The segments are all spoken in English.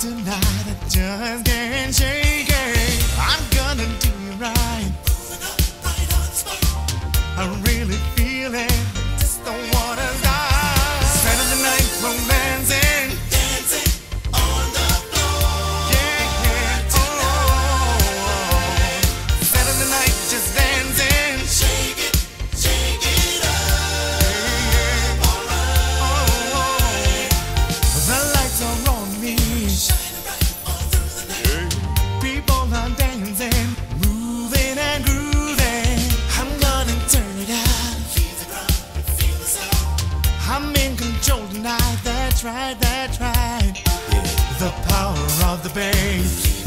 tonight, I just can't shake it. I'm gonna do you right. I'm. That's right, that's The power of the bass.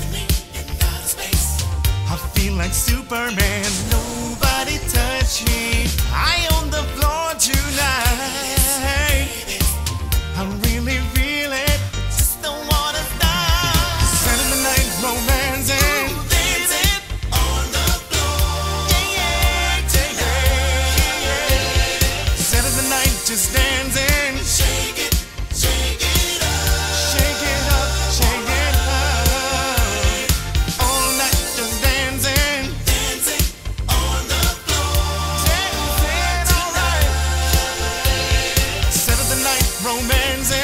I feel like Superman. Nobody touch me. I on the floor tonight. I really feel it. Just don't wanna stop. Spending the night romancing. Dancing on the floor. Yeah, yeah, yeah, yeah. Spending the night just dancing. romance